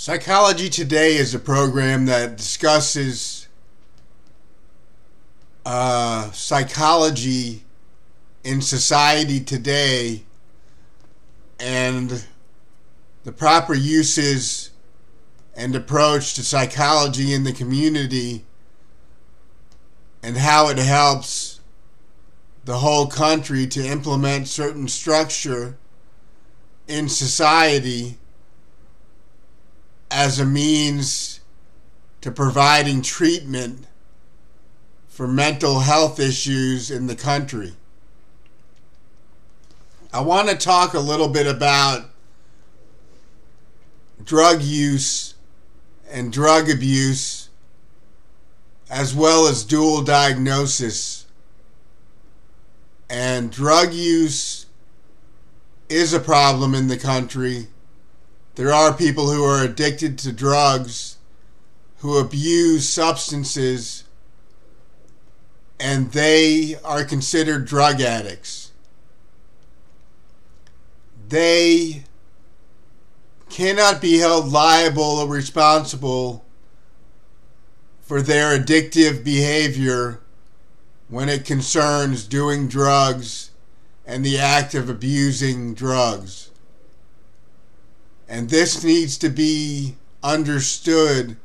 Psychology Today is a program that discusses uh, psychology in society today and the proper uses and approach to psychology in the community and how it helps the whole country to implement certain structure in society as a means to providing treatment for mental health issues in the country. I want to talk a little bit about drug use and drug abuse as well as dual diagnosis. And drug use is a problem in the country there are people who are addicted to drugs, who abuse substances, and they are considered drug addicts. They cannot be held liable or responsible for their addictive behavior when it concerns doing drugs and the act of abusing drugs. And this needs to be understood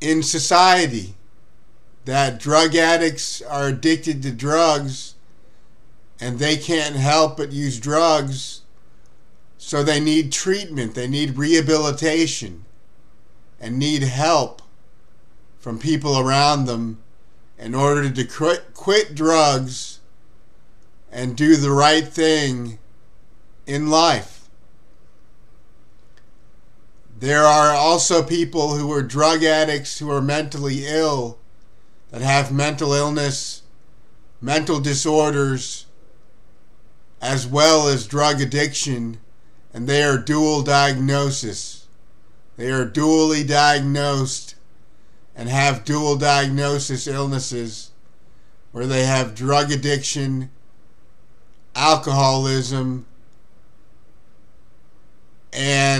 in society that drug addicts are addicted to drugs and they can't help but use drugs. So they need treatment, they need rehabilitation, and need help from people around them in order to quit drugs and do the right thing in life. There are also people who are drug addicts who are mentally ill, that have mental illness, mental disorders, as well as drug addiction, and they are dual diagnosis. They are dually diagnosed and have dual diagnosis illnesses where they have drug addiction, alcoholism,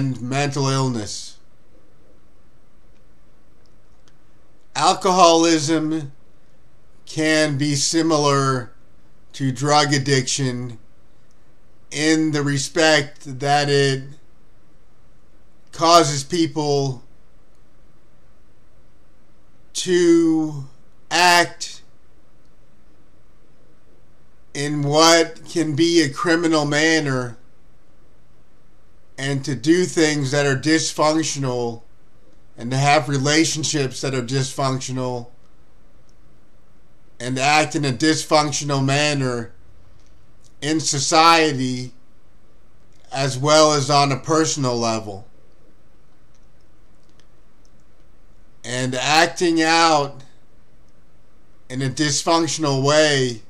and mental illness. Alcoholism can be similar to drug addiction in the respect that it causes people to act in what can be a criminal manner and to do things that are dysfunctional and to have relationships that are dysfunctional and to act in a dysfunctional manner in society as well as on a personal level. And acting out in a dysfunctional way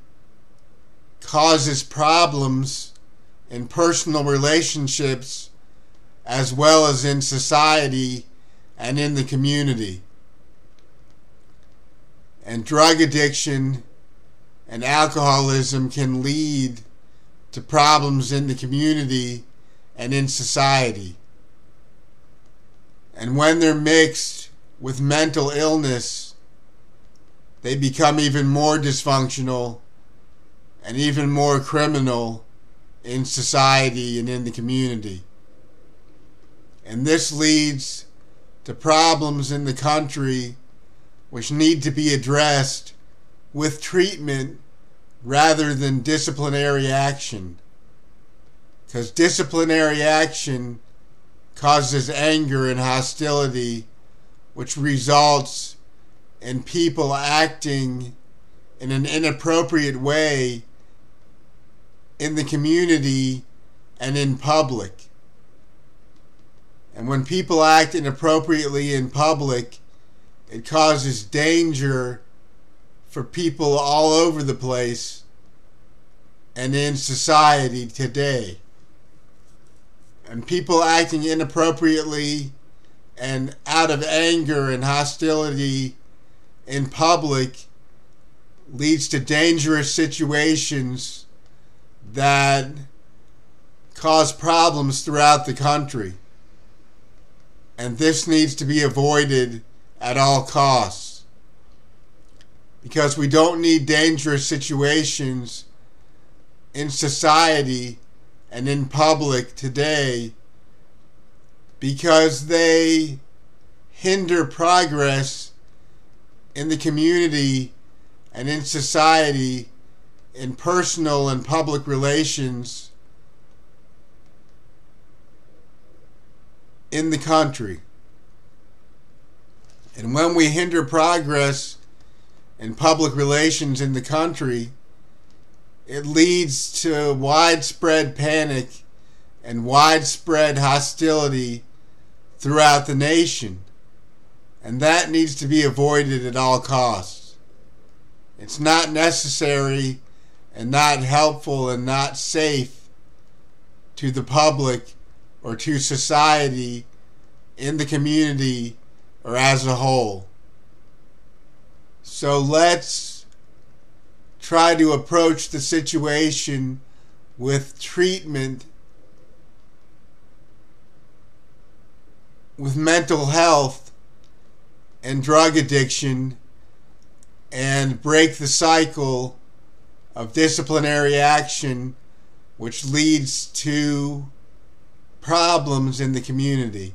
causes problems in personal relationships as well as in society and in the community. And drug addiction and alcoholism can lead to problems in the community and in society. And when they're mixed with mental illness, they become even more dysfunctional and even more criminal in society and in the community. And this leads to problems in the country which need to be addressed with treatment rather than disciplinary action. Because disciplinary action causes anger and hostility, which results in people acting in an inappropriate way in the community and in public. And when people act inappropriately in public, it causes danger for people all over the place and in society today. And people acting inappropriately and out of anger and hostility in public leads to dangerous situations that cause problems throughout the country. And this needs to be avoided at all costs. Because we don't need dangerous situations in society and in public today because they hinder progress in the community and in society in personal and public relations in the country. And when we hinder progress in public relations in the country, it leads to widespread panic and widespread hostility throughout the nation. And that needs to be avoided at all costs. It's not necessary and not helpful and not safe to the public or to society in the community or as a whole. So let's try to approach the situation with treatment, with mental health and drug addiction, and break the cycle of disciplinary action which leads to problems in the community.